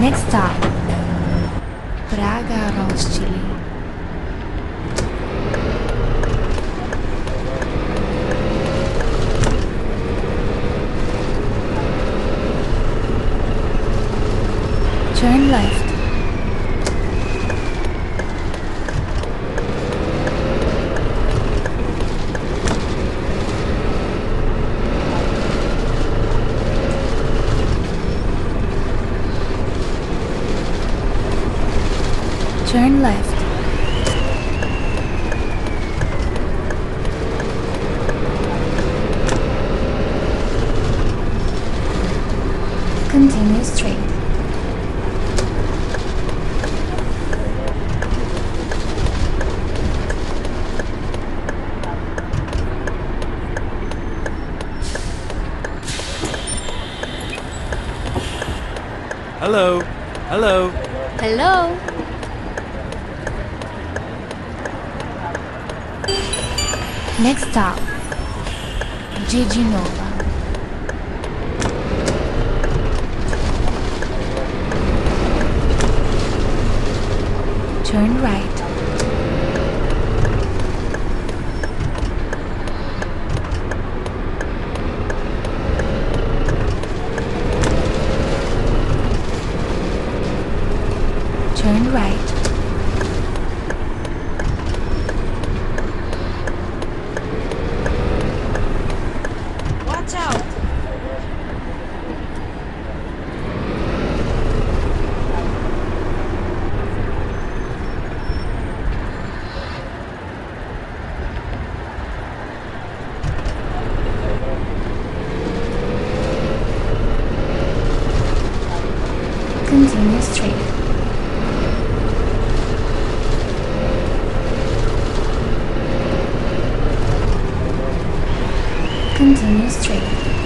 Next stop, Praga Roszcili. Turn left. Turn left. Continue straight. Hello. Hello. Hello. Next stop, Gigi Nova. Turn right. Turn right. Continue straight. Continue straight.